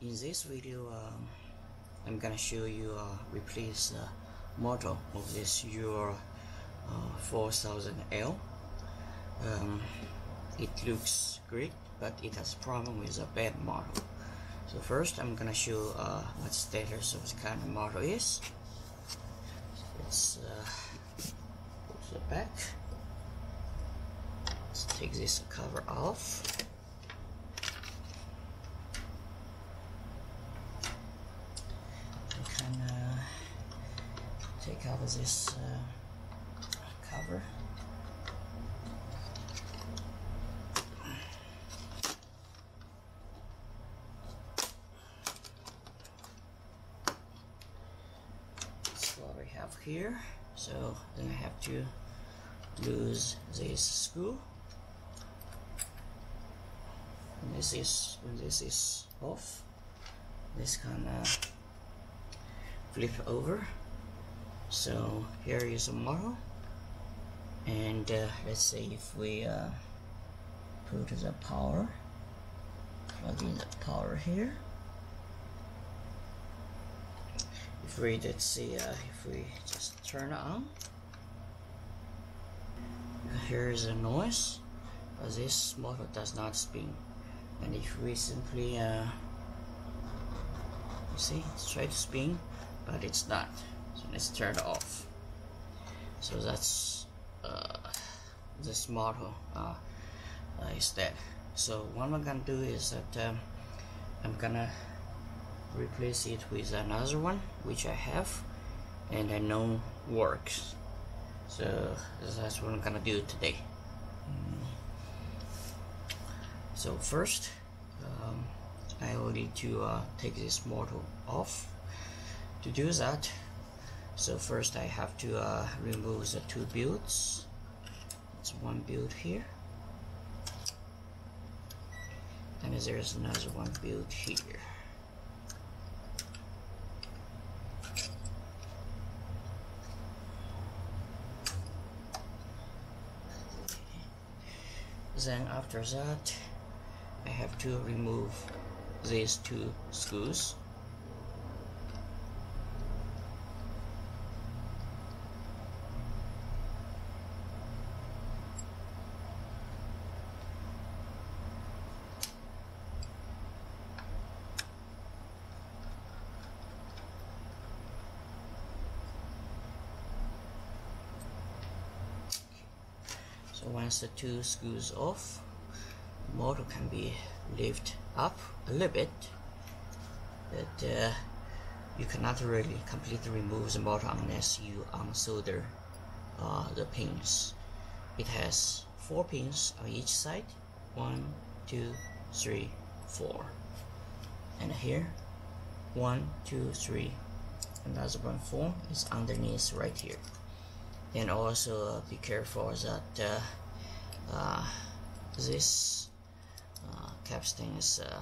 in this video um, I'm gonna show you uh, replace the motor of this UHER uh, 4000L um, it looks great but it has problem with a bad model. So first I'm gonna show uh, what status of kind of model is. Let's uh, put the back. Let's take this cover off out this uh, cover. That's what we have here. So then I have to lose this screw. When this is when this is off this of flip over so here is a model and uh, let's see if we uh, put the power. Plug in the power here. If we let's see uh, if we just turn it on. Here is a noise but this motor does not spin. And if we simply uh, you see it's try to spin but it's not let's turn it off. So that's uh, this model uh, uh, is dead so what I'm gonna do is that um, I'm gonna replace it with another one which I have and I know works. So that's what I'm gonna do today. Mm. so first um, I will need to uh, take this model off. To do that so first I have to uh, remove the two builds. It's one build here. And there's another one build here. Then after that I have to remove these two screws once the two screws off the motor can be lifted up a little bit but uh, you cannot really completely remove the motor unless you unsolder uh, the pins. It has four pins on each side. One two three four. And here one two three. Another one four is underneath right here. And also uh, be careful that uh, this uh, capstan is uh,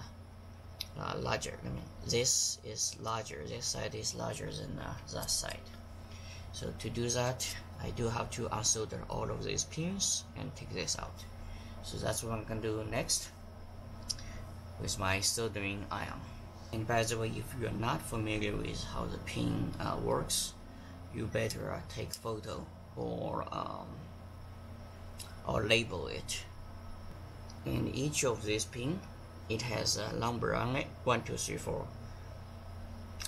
uh, larger. I mean this is larger. This side is larger than that side. So to do that I do have to unsolder all of these pins and take this out. So that's what I'm gonna do next with my soldering iron. And by the way if you're not familiar with how the pin works you better take photo or um, or label it. In each of these pin it has a number on it 1 2 3 4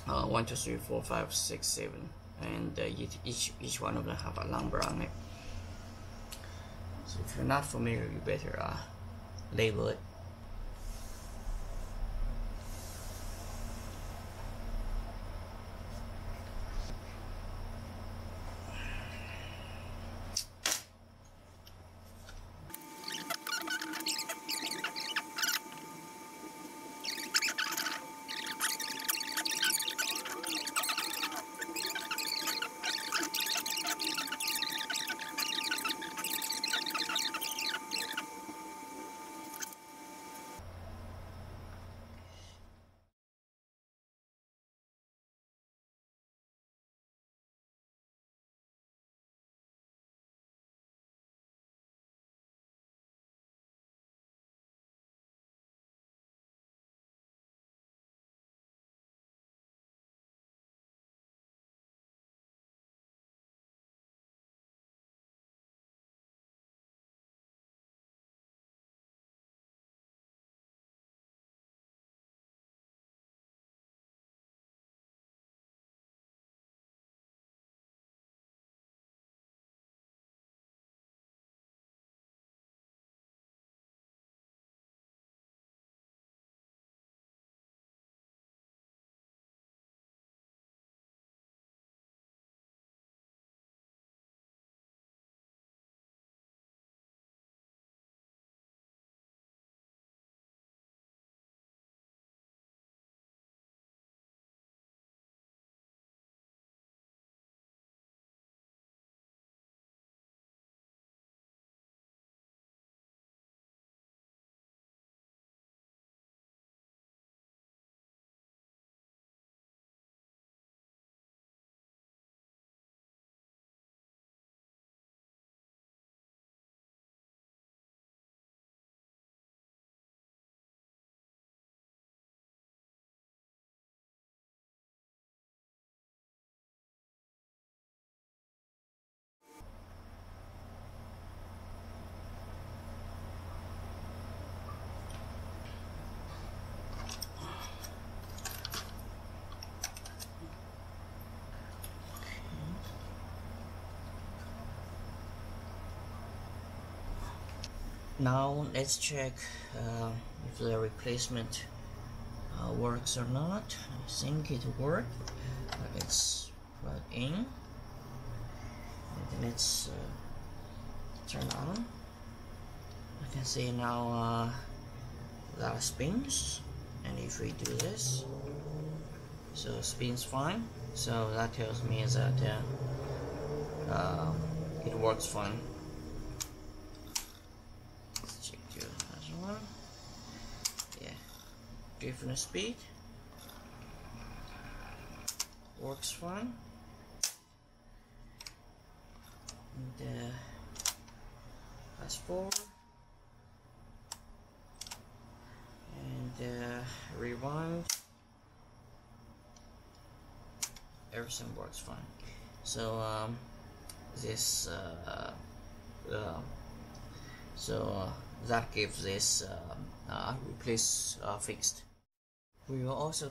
uh, 1 2 3 4 5 6 7 and uh, each each one of them have a number on it. So if you're not familiar you better uh, label it now let's check uh, if the replacement uh, works or not. I think it worked. Let's plug in. Let's uh, turn on. I can see now uh, that spins. And if we do this so spins fine. So that tells me that uh, uh, it works fine let's check the other one yeah different speed works fine. And uh, fast forward. And uh, rewind. Everything works fine. So um, this uh, uh, so that gives this um, uh, replace uh, fixed we will also